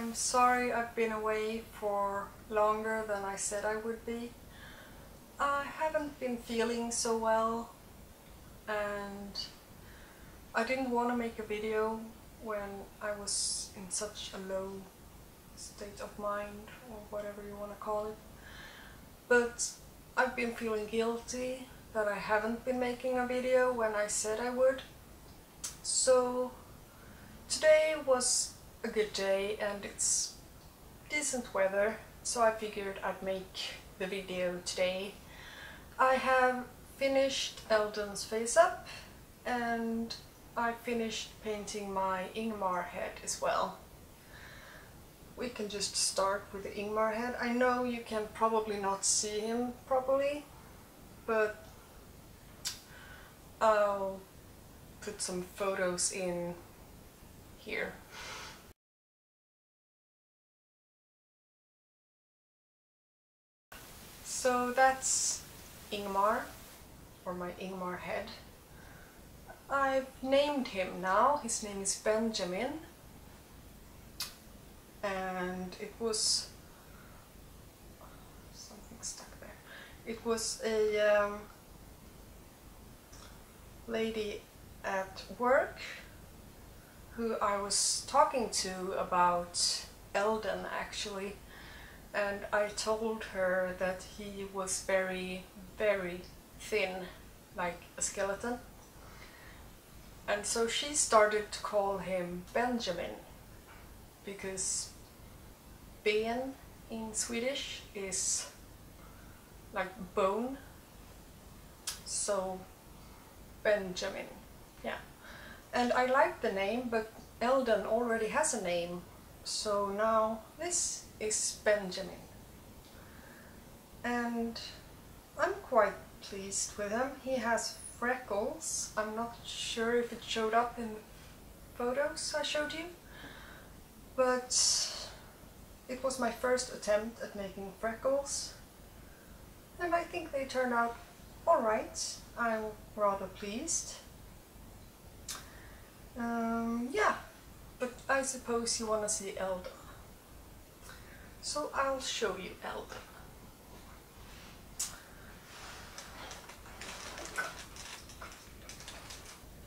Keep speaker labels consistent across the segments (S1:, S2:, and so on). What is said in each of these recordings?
S1: I'm sorry I've been away for longer than I said I would be. I haven't been feeling so well and I didn't want to make a video when I was in such a low state of mind or whatever you want to call it. But I've been feeling guilty that I haven't been making a video when I said I would. So today was a good day and it's decent weather so I figured I'd make the video today. I have finished Elden's face up and I finished painting my Ingmar head as well. We can just start with the Ingmar head. I know you can probably not see him properly but I'll put some photos in here. So that's Ingmar, or my Ingmar head. I've named him now, his name is Benjamin. And it was... something stuck there. It was a um, lady at work who I was talking to about Elden actually and I told her that he was very, very thin, like a skeleton. And so she started to call him Benjamin, because ben in Swedish is like bone, so Benjamin, yeah. And I like the name, but Elden already has a name, so now this is Benjamin. And I'm quite pleased with him. He has freckles. I'm not sure if it showed up in photos I showed you, but it was my first attempt at making freckles and I think they turned out alright. I'm rather pleased. Um, yeah, but I suppose you want to see Elden. So I'll show you Elden.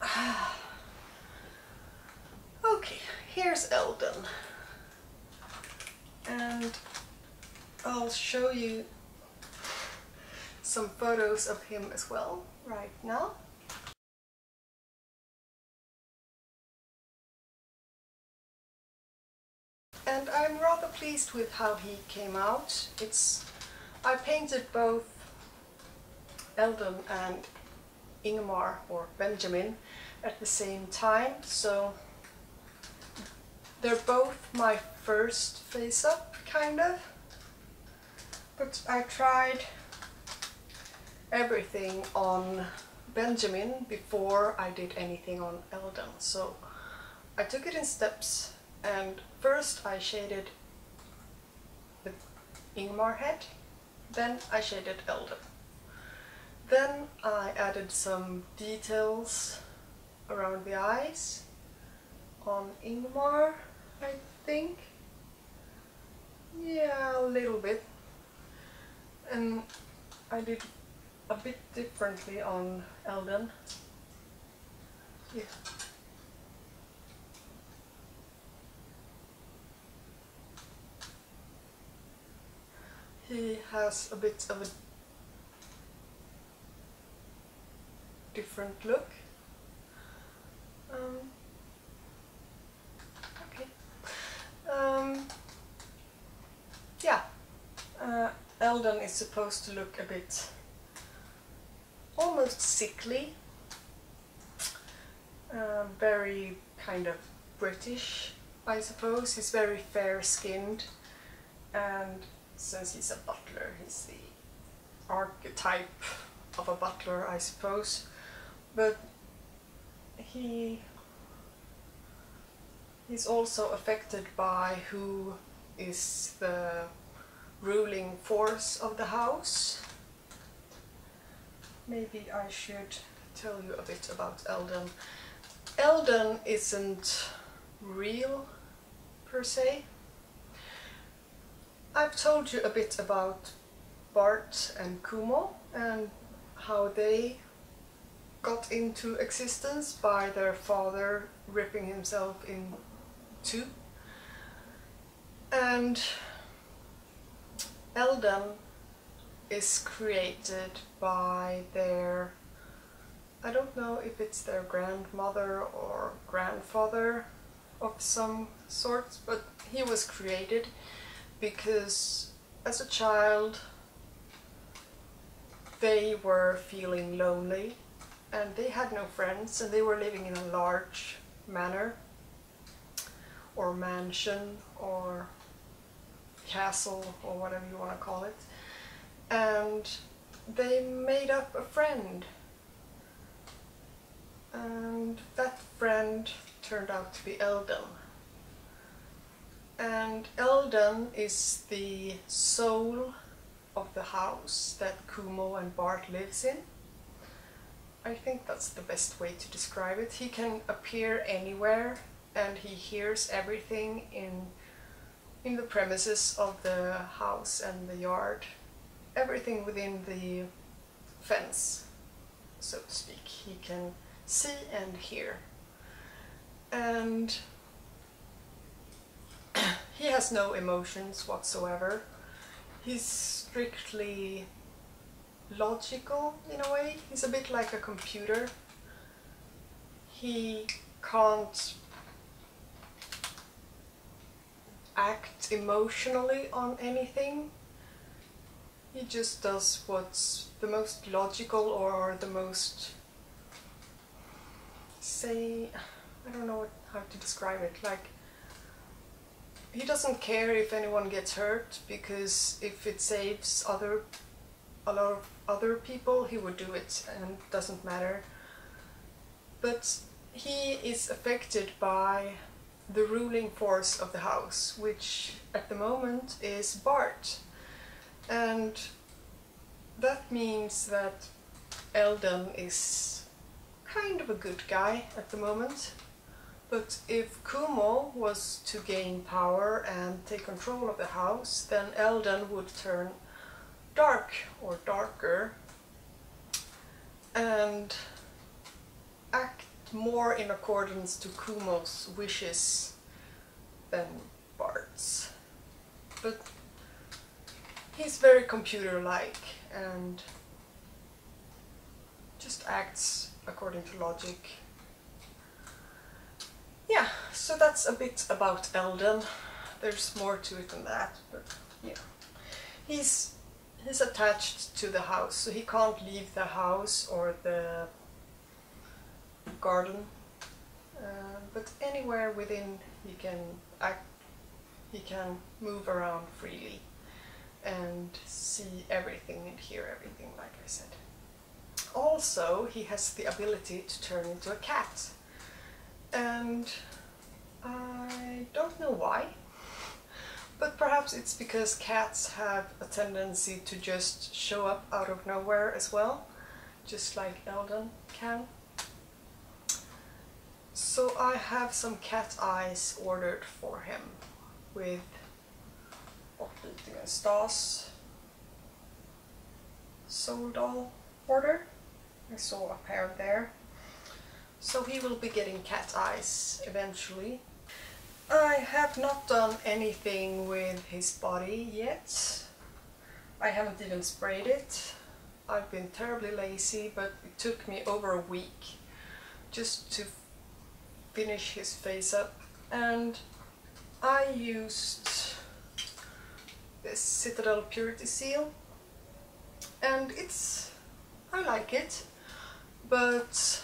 S1: okay, here's Elden. And I'll show you some photos of him as well right now. Pleased with how he came out. It's I painted both Elden and Ingmar or Benjamin at the same time so they're both my first face up kind of but I tried everything on Benjamin before I did anything on Elden so I took it in steps and first I shaded Ingmar head, then I shaded Elden. Then I added some details around the eyes on Ingmar, I think. Yeah, a little bit. And I did a bit differently on Elden. Yeah. He has a bit of a different look. Um, okay. Um, yeah, uh, Elden is supposed to look a bit almost sickly, uh, very kind of British, I suppose. He's very fair-skinned and since he's a butler, he's the archetype of a butler, I suppose. But he he's also affected by who is the ruling force of the house. Maybe I should tell you a bit about Elden. Elden isn't real per se. I've told you a bit about Bart and Kumo and how they got into existence by their father ripping himself in two. And Elden is created by their, I don't know if it's their grandmother or grandfather of some sort, but he was created because as a child they were feeling lonely and they had no friends and they were living in a large manor or mansion or castle or whatever you want to call it. And they made up a friend. And that friend turned out to be Elden and Elden is the soul of the house that Kumo and Bart lives in I think that's the best way to describe it. He can appear anywhere and he hears everything in in the premises of the house and the yard. Everything within the fence, so to speak. He can see and hear. And he has no emotions whatsoever. He's strictly logical in a way. He's a bit like a computer. He can't act emotionally on anything. He just does what's the most logical or the most say I don't know how to describe it like he doesn't care if anyone gets hurt because if it saves other a lot of other people, he would do it and doesn't matter. But he is affected by the ruling force of the house, which at the moment is Bart. And that means that Elden is kind of a good guy at the moment. But if Kumo was to gain power and take control of the house, then Elden would turn dark or darker and act more in accordance to Kumo's wishes than Bart's. But he's very computer-like and just acts according to logic. Yeah, so that's a bit about Elden. There's more to it than that, but yeah. He's he's attached to the house, so he can't leave the house or the garden. Uh, but anywhere within he can act, he can move around freely and see everything and hear everything, like I said. Also, he has the ability to turn into a cat. And I don't know why. But perhaps it's because cats have a tendency to just show up out of nowhere as well, just like Elden can. So I have some cat eyes ordered for him with and Stas doll order. I saw a pair there. So he will be getting cat eyes eventually. I have not done anything with his body yet. I haven't even sprayed it. I've been terribly lazy, but it took me over a week just to finish his face up. And I used this Citadel Purity Seal. And it's... I like it, but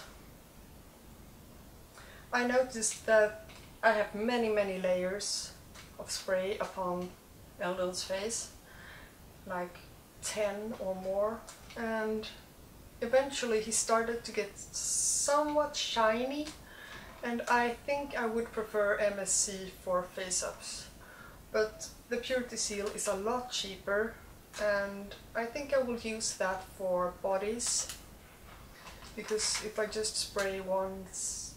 S1: I noticed that I have many many layers of spray upon Elden's face, like 10 or more, and eventually he started to get somewhat shiny and I think I would prefer MSC for face-ups. But the Purity Seal is a lot cheaper and I think I will use that for bodies because if I just spray once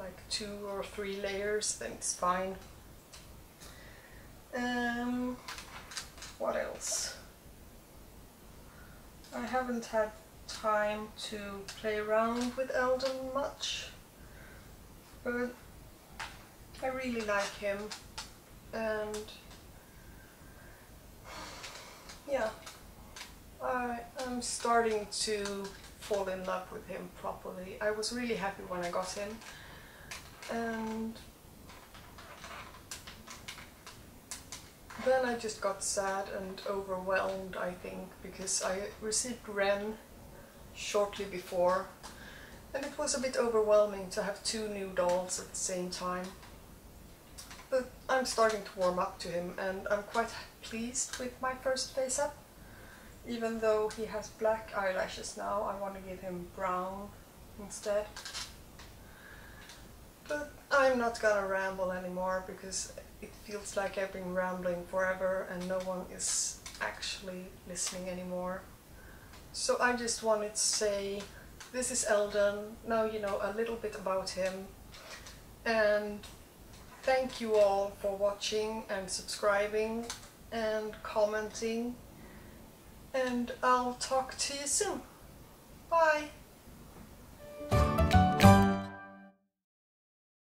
S1: like two or three layers, then it's fine. Um, what else? I haven't had time to play around with Elden much, but I really like him and yeah, I, I'm starting to fall in love with him properly. I was really happy when I got him and then I just got sad and overwhelmed I think because I received Ren shortly before and it was a bit overwhelming to have two new dolls at the same time. But I'm starting to warm up to him and I'm quite pleased with my first face up. Even though he has black eyelashes now, I want to give him brown instead. But I'm not gonna ramble anymore because it feels like I've been rambling forever and no one is actually listening anymore. So I just wanted to say, this is Elden, now you know a little bit about him. And thank you all for watching and subscribing and commenting. And I'll talk to you soon. Bye!